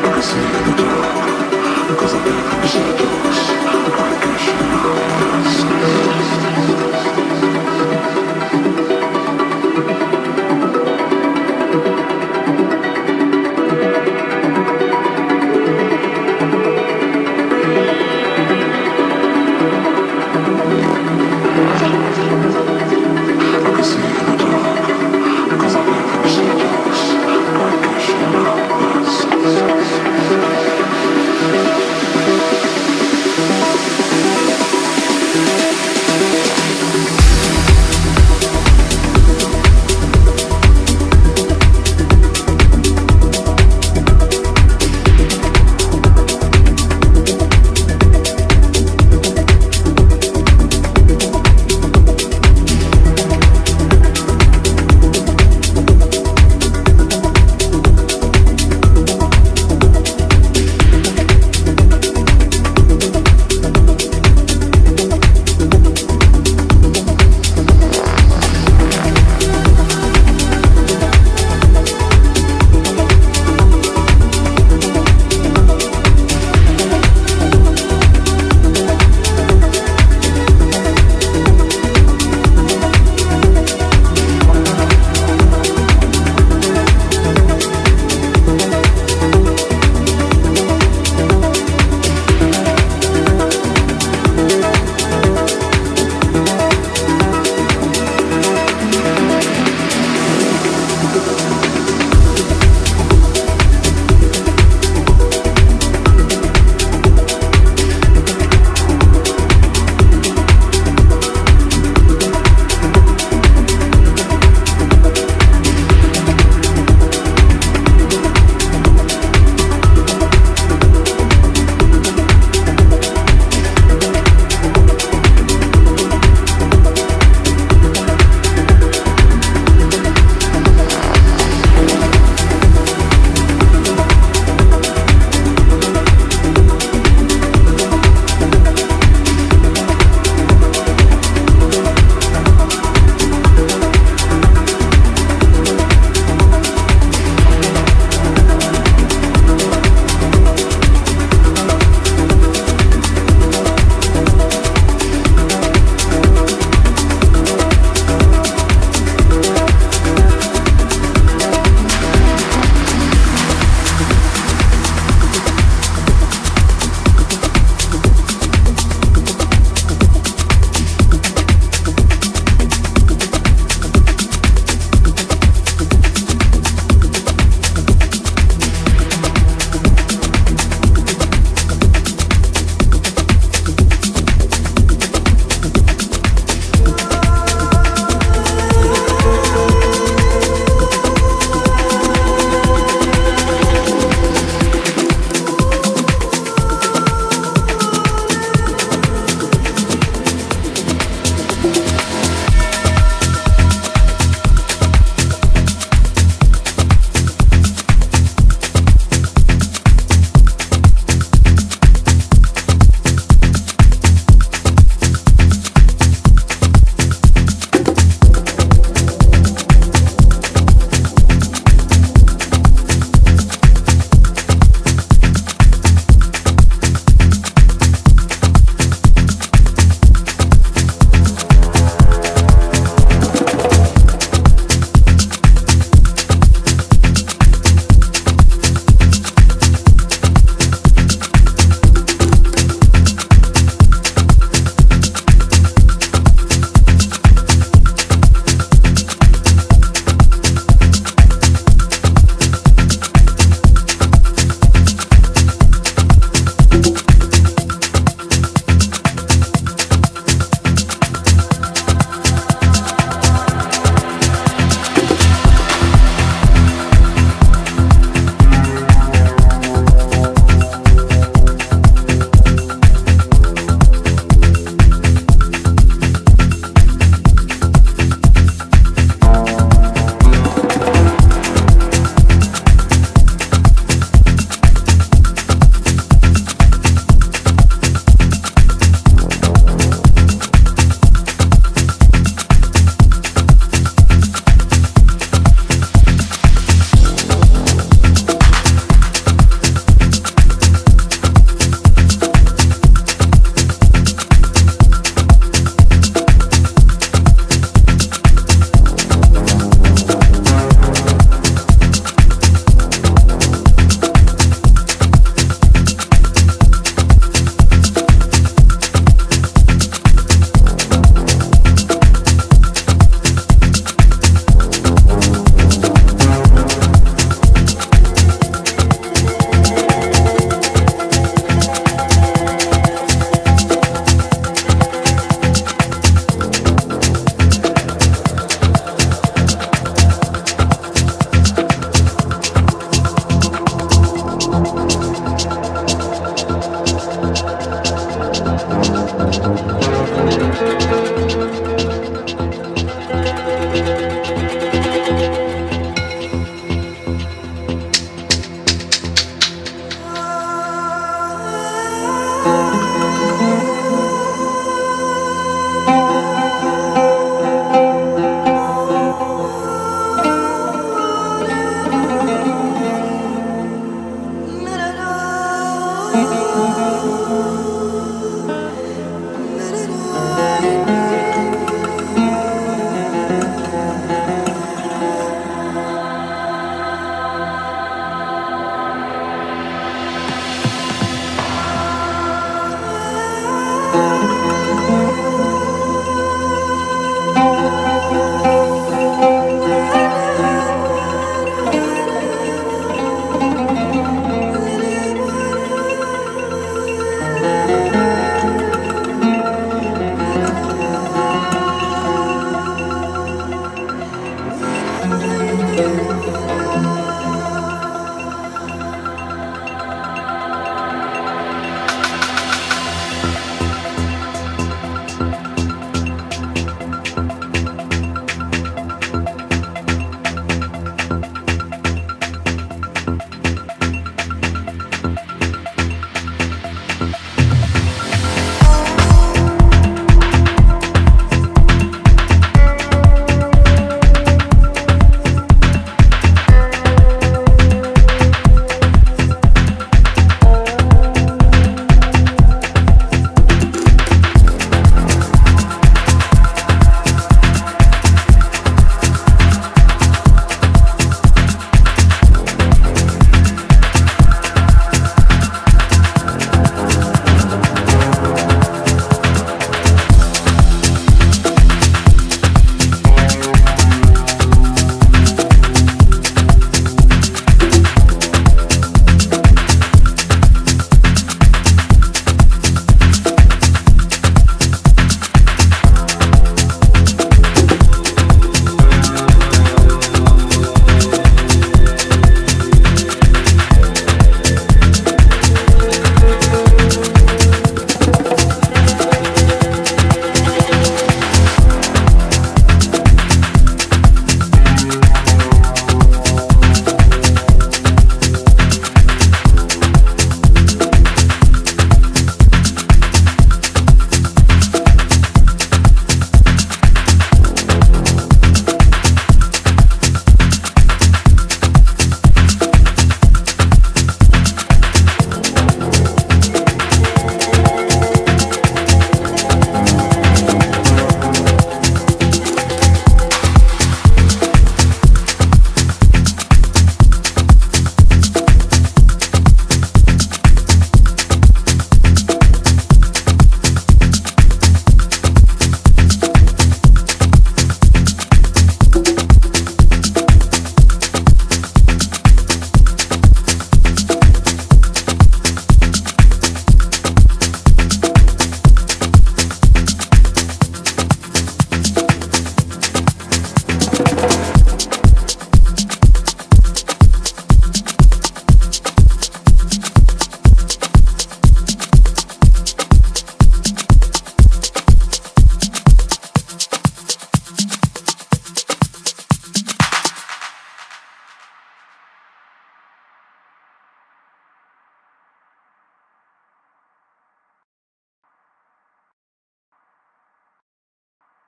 I can see it in the dark Because I think I'm a shadow